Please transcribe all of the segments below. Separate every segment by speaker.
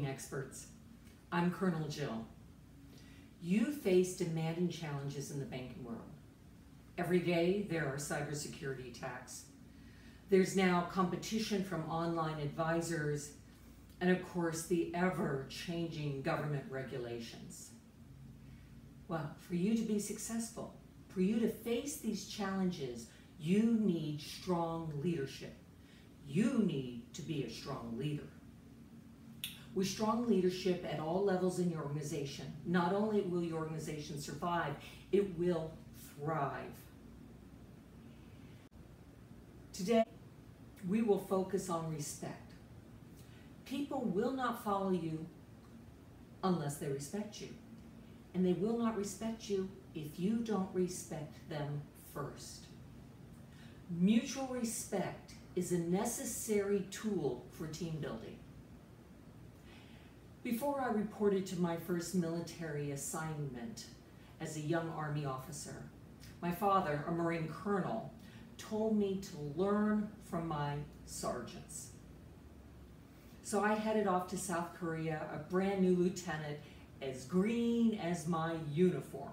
Speaker 1: experts. I'm Colonel Jill. You face demanding challenges in the banking world. Every day there are cybersecurity attacks. There's now competition from online advisors and of course the ever-changing government regulations. Well, for you to be successful, for you to face these challenges, you need strong leadership. You need to be a strong leader. With strong leadership at all levels in your organization, not only will your organization survive, it will thrive. Today, we will focus on respect. People will not follow you unless they respect you. And they will not respect you if you don't respect them first. Mutual respect is a necessary tool for team building. Before I reported to my first military assignment as a young Army officer, my father, a Marine colonel, told me to learn from my sergeants. So I headed off to South Korea, a brand new lieutenant, as green as my uniform.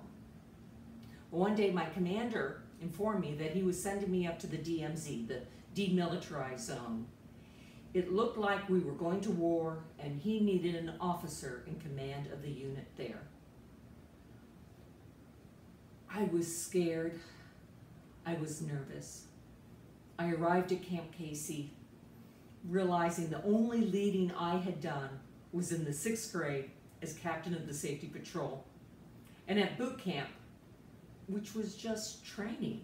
Speaker 1: One day my commander informed me that he was sending me up to the DMZ, the demilitarized zone. It looked like we were going to war and he needed an officer in command of the unit there. I was scared. I was nervous. I arrived at Camp Casey realizing the only leading I had done was in the sixth grade as captain of the safety patrol and at boot camp, which was just training.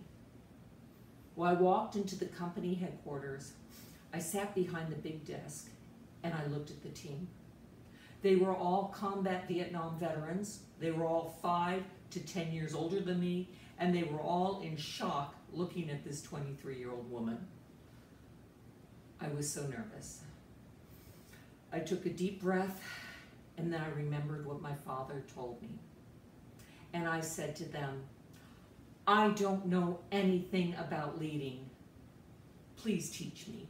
Speaker 1: Well, I walked into the company headquarters. I sat behind the big desk and I looked at the team. They were all combat Vietnam veterans. They were all five to 10 years older than me, and they were all in shock looking at this 23 year old woman. I was so nervous. I took a deep breath and then I remembered what my father told me. And I said to them, I don't know anything about leading. Please teach me.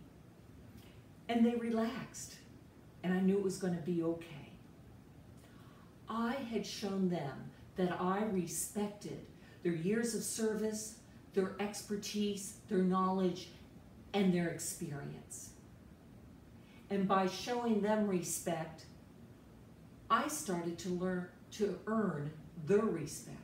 Speaker 1: And they relaxed and I knew it was going to be okay. I had shown them that I respected their years of service, their expertise, their knowledge, and their experience. And by showing them respect, I started to learn to earn their respect.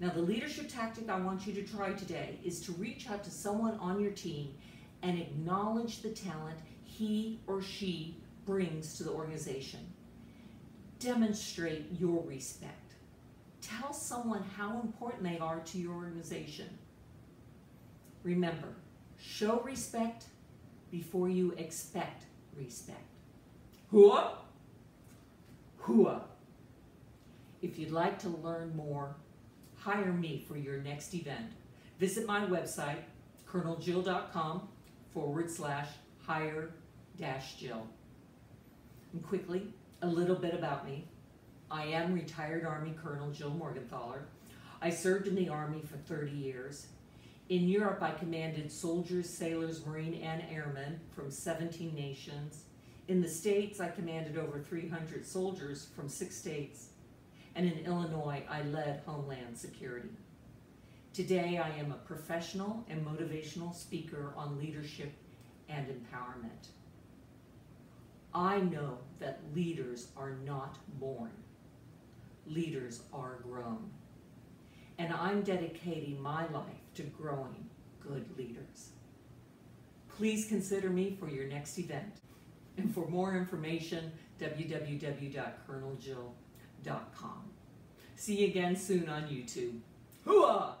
Speaker 1: Now, the leadership tactic I want you to try today is to reach out to someone on your team and acknowledge the talent he or she brings to the organization. Demonstrate your respect. Tell someone how important they are to your organization. Remember, Show respect before you expect respect. Hooah? Hooah. If you'd like to learn more, hire me for your next event. Visit my website, coloneljill.com forward slash hire dash Jill. And quickly, a little bit about me. I am retired Army Colonel Jill Morgenthaler. I served in the Army for 30 years in Europe, I commanded soldiers, sailors, marine, and airmen from 17 nations. In the States, I commanded over 300 soldiers from six states. And in Illinois, I led Homeland Security. Today, I am a professional and motivational speaker on leadership and empowerment. I know that leaders are not born. Leaders are grown and I'm dedicating my life to growing good leaders. Please consider me for your next event. And for more information, www.coloneljill.com. See you again soon on YouTube. Hooah!